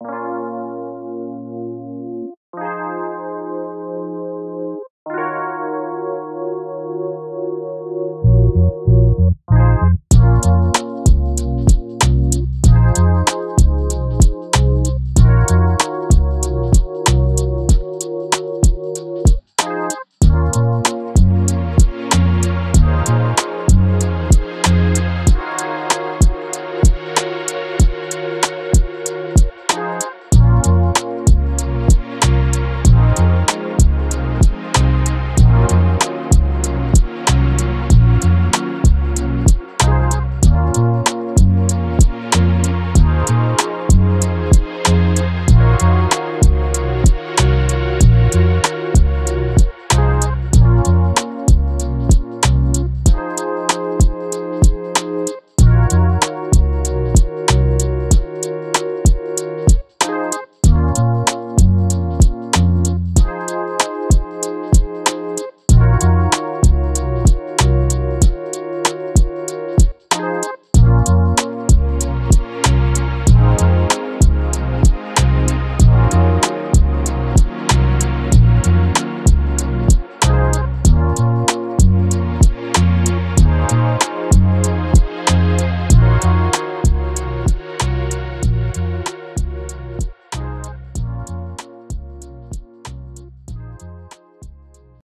you